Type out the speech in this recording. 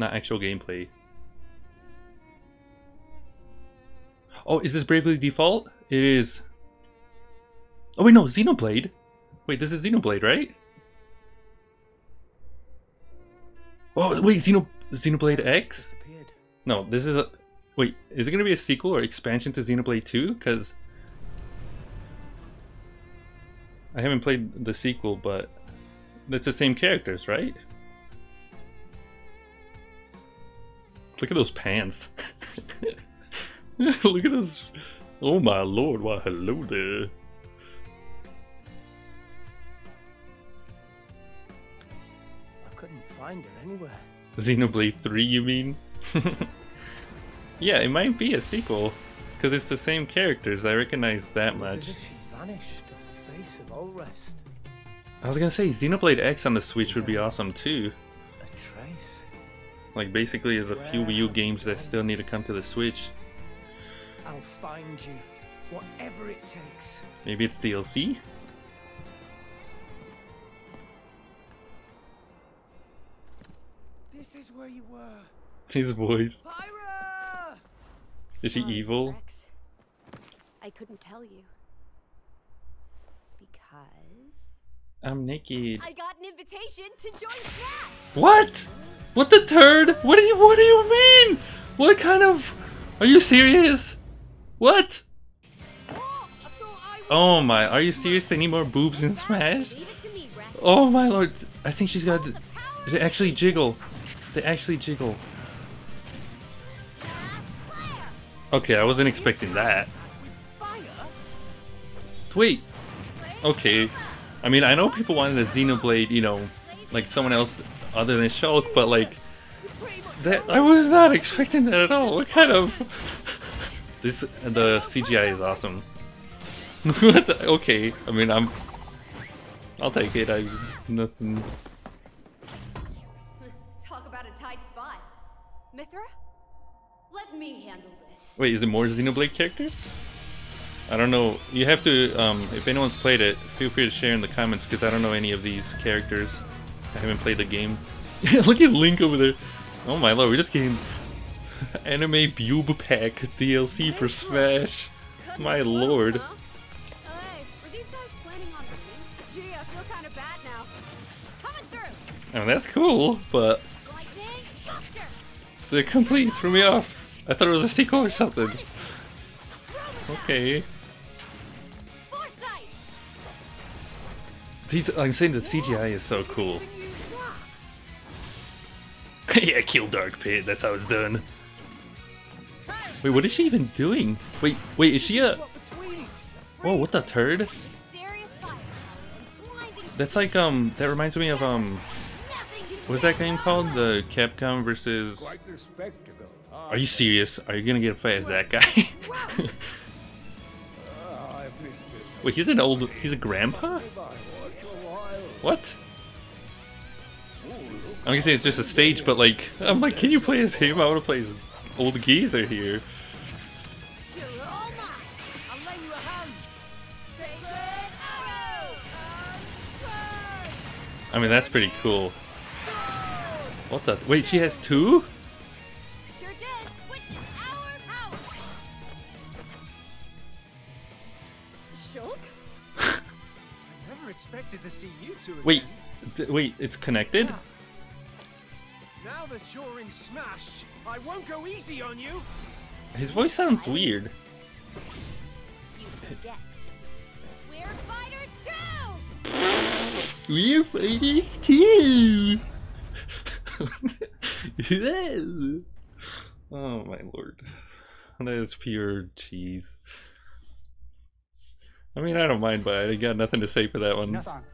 not actual gameplay. Oh, is this Bravely Default? It is. Oh wait, no, Xenoblade. Wait, this is Xenoblade, right? Oh wait, Xeno Xenoblade X? No, this is a. Wait, is it gonna be a sequel or expansion to Xenoblade 2? Because I haven't played the sequel, but it's the same characters, right? Look at those pants. Look at those. Oh my lord! Why, hello there. I couldn't find her anywhere. Xenoblade 3, you mean? yeah, it might be a sequel. Because it's the same characters, I recognize that much. as if she vanished off the face of Alrest. I was gonna say, Xenoblade X on the Switch would be awesome too. A trace. Like, basically, there's a few Wii U games that still need to come to the Switch. I'll find you, whatever it takes. Maybe it's DLC? This is where you were. His voice. Pyra! Is she Sorry, evil? Rex. I couldn't tell you. Because I'm naked. I got an invitation to join Smash! What? What the turd? What do you What do you mean? What kind of? Are you serious? What? Oh my! Are you serious? They need more boobs in Smash? Leave it to me, Rex. Oh my lord! I think she's got. They actually jiggle. They actually jiggle. Okay, I wasn't expecting that. Wait. Okay. I mean, I know people wanted a Xenoblade, you know, like someone else other than Shulk, but like that I was not expecting that at all. What kind of this? The CGI is awesome. Okay, I mean, I'm. I'll take it. I nothing. Talk about a tight spot. Mythra? Let me handle this. Wait, is it more Xenoblade characters? I don't know. You have to, um, if anyone's played it, feel free to share in the comments because I don't know any of these characters. I haven't played the game. Look at Link over there. Oh my lord, we're just getting anime Bube Pack DLC for Smash. My lord. Huh? Hey, were these guys planning on winning? Gee, I feel kind of bad now. Coming through! I mean, that's cool, but Lightning, Buster! the complete threw me off. I thought it was a sequel or something. Okay. These, I'm saying the CGI is so cool. yeah, kill Dark Pit. That's how it's done. Wait, what is she even doing? Wait, wait, is she a? Whoa, what the turd? Serious fire. Blinding That's like um, that reminds me of um, what's that game called? The Capcom versus. Quite the spectacle. Are you serious? Are you gonna get a fight as that guy? I've missed this. wait, he's an old, he's a grandpa? Once a while. What? Oh. I'm gonna say it's just a stage, but like, I'm like, can you play as him? I want to play as old geezer here. You're all. I'll lay you a hand. Sacred arrow! I mean, that's pretty cool. What the? Wait, she has two? Sure never expected to see you two again. Wait, wait, it's connected? Ah. Now that you're in Smash, I won't go easy on you. His voice sounds weird. We're fighters too! We're fighters too! oh my lord. That is pure cheese. I mean, I don't mind, but I got nothing to say for that one.